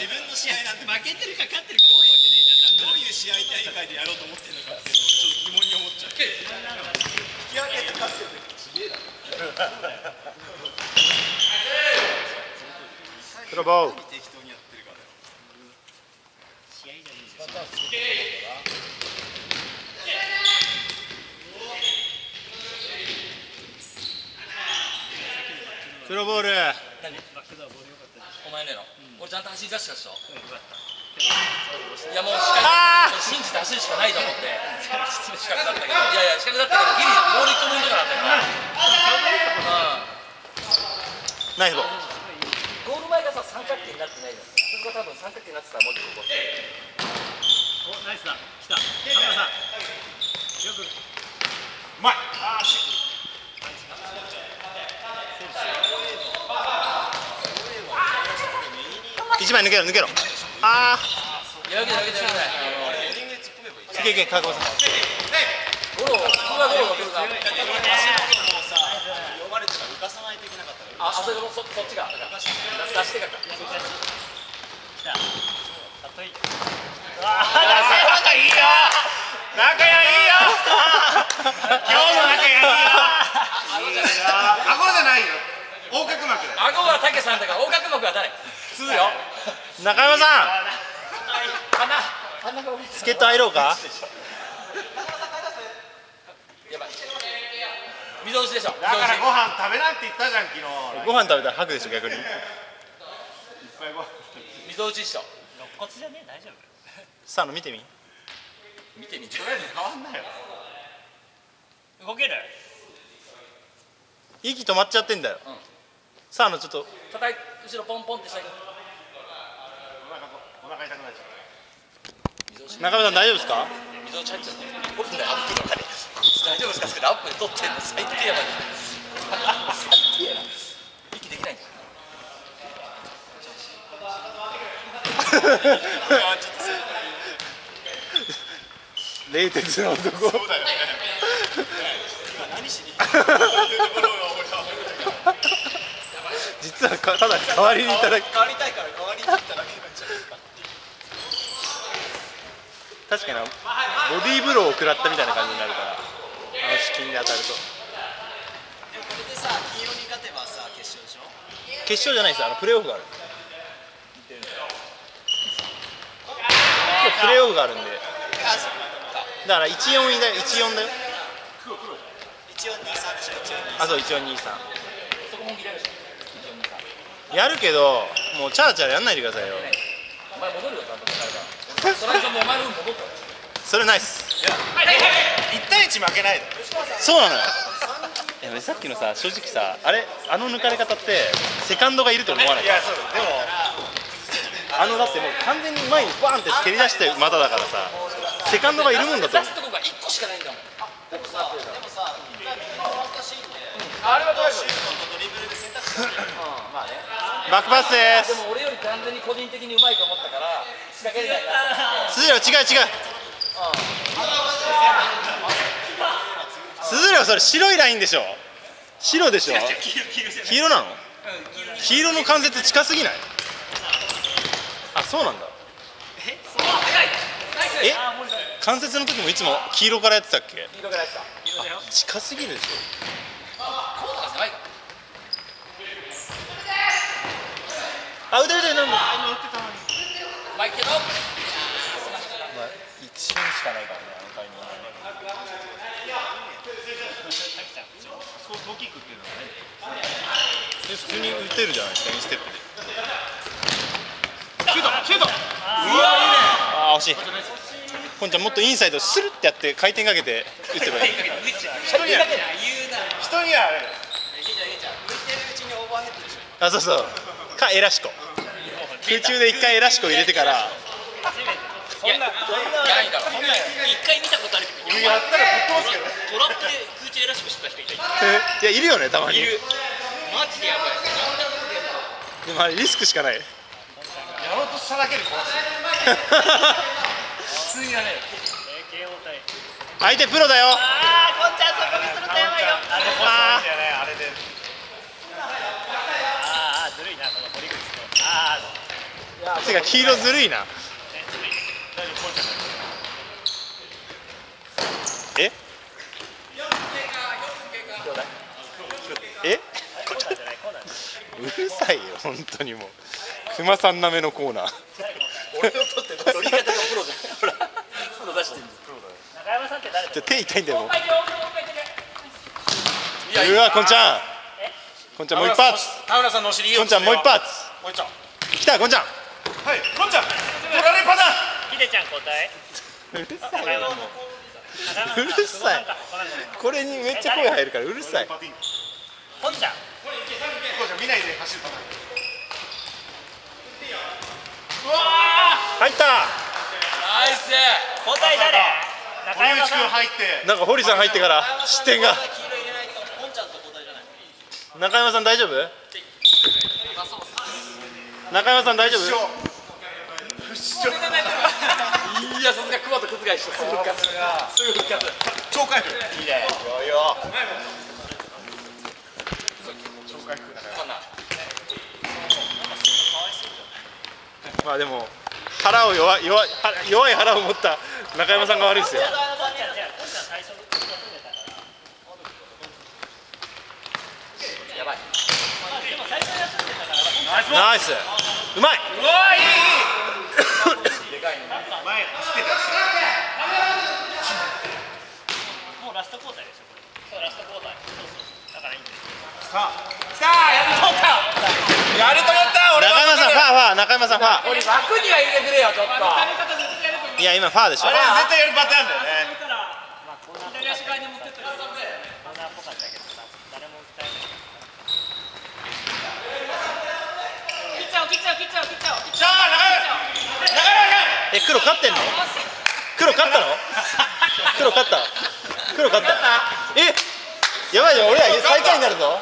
自分の試合なんて負けてるか勝ってるか覚えてねえじゃん。どういう試合大会でやろうと思ってるのかっていうのをちょっと疑問に思っちゃう引き分けて勝ってるすげえだプロボール適当にやってるから試合じゃねえじゃんプロボール何バックドアボールよかったですお前ねの、俺ちゃんと走り出したでしょうんよかったいやもう視あ覚信じて走るしかないと思って視覚だったけどいやいや視覚だったけどギリボール一個もいいとこだったからナイスボゴール前がさ三角形になってないじゃんそこが多分三角形になってたらもうちょっとこうおナイスだ来た浜田さんよくうまい一枚抜けろ抜けろあいやいやいやいやいやヘディングで突っ込めばいいあいけいけ覚悟さんゴロゴロが来るなもうさ読まれてたかさないといけなかっああそれもそそっちがだから出してから来た里井仲いいよ仲良いよ今日も仲良いよ顎じゃないよ横隔膜だ顎は竹さんだか中山さん。助っ人入ろうか？やばい溝落ちでしょだからご飯食べなって言ったじゃん昨日。ご飯食べたら吐くでしょ逆に。溝落ちでしょ肋骨じゃねえ大丈夫さあの見てみ。見てみ。てとりあえず変わんなよ。動ける？息止まっちゃってんだよ、うん。さあのちょっと。叩い後ろポンポンってしたけど。おくなっちゃ中山さん大丈夫ですか？溝落ち入っちゃった俺ねアップとかで大丈夫ですかってアップで撮ってんの最低やばい最低やな息できないんだよ冷徹な男。そうだよね。今何しに行ったの？こういうところが俺は実はかただ代わりにいただき。変わりたいから代わりに行っただけなんじゃないか確かになボディーブローを食らったみたいな感じになるからあの資金で当たると。でもこれでさ金曜に勝てばさ決勝でしょ？決勝じゃないですあのプレーオフがある。今日プレーオフがあるんで。だから14位だよ。14だよ。一応23でしょ？一応あそう1423そこも見れるでしょやるけどもうチャラチャラやんないでくださいよ。お前戻るよちゃんと疲れた それじゃもうお前の分戻ったよそれナイス。1対1負けない。そうなのよさっきのさ正直さあれあの抜かれ方ってセカンドがい。ると思わない。い。やそうでもあのだってもう完全に前にバーンって蹴り出して股だからさセカンドがい。るもんだと思う出すとこが1個しかない。んだもんでもさでもさ一回右の難しい。んあれはトライシュートとドリブルで選択肢があるまあねバックパスでですも俺より完全に個人的にうまいと思ったから仕掛けれないな。鈴涼違う違う。鈴涼それ白いラインでしょ。白でしょ。黄色なの？黄色。の関節近すぎない？あそうなんだ。え？関節の時もいつも黄色からやってたっけ？近すぎるでしょコートが狭いからあ腕腕なんだまあいいけどまあ一瞬しかないからねあのタイミングそうトキックっていうのは普通に打てるじゃないですかインステップでシュートシュートああ惜しいポンちゃんもっとインサイドスルってやって回転か。けて打てばいい人には人にはあれいいじゃんいいじゃん向いてるう。ちにオーバーヘッドでしょあそうそう。かエラシコ空中で一回エラシコ入れてから。そんなないだろそんな一回見たことあるけどやったらぶっ飛ばすけどトラップで空中エラシックしてた人いたいやいるよねたまにいるマジでやばいでもあれリスクしかないやろうとしただけで壊す普通にやれ相手プロだよああこんちゃんそこ見するとやばいよあれこそなんだよねあれであーあーずるいなこの堀口とああいやてか黄色ずるいな。え？え？うるさいよ本当にもう。熊さんなめのコーナー。俺を取って取り方がプロじゃんほらプロ出してる中山さんって誰ちょ手痛いんだよもう。いやうわこんちゃん。こんちゃんもう一発。田村さんのお尻いいよ。こんちゃんもう一発。もう一丁。来たこんちゃんはいこんちゃん取られパターン。ヒデちゃん交代うるさい。うるさいこれにめっちゃ声入るからうるさい。パティン本ちゃんこうじゃん見ないで走るパターン。入った。ナイス。交代誰？中堀内君山さん入って。なんか堀さん入ってから失点が。中山さん大丈夫？中山さん大丈夫？不死鳥いやさすがクワと覆したすぐ復活すぐ復活超回復いいね。よいよ超回復だからまあでも腹を弱い弱い腹弱い腹を持った中山さんが悪いですよやばい。ナイス。うまい。うわいいいいでかいね前走ってたもうラスト交代でしょこれそうラスト交代そうそうだからいいんですさあさあやると思ったやると思った俺中山さんファーファー中山さんファー。俺枠には入れてくれよちょっと。いや今ファーでしょ。あれ絶対やるパターンだよね。ってったらコーナーっぽかったけどさ誰も訴ええ黒勝ってんの？黒勝ったの？黒勝った？黒勝った？えやばいじゃん俺ら最下位になるぞ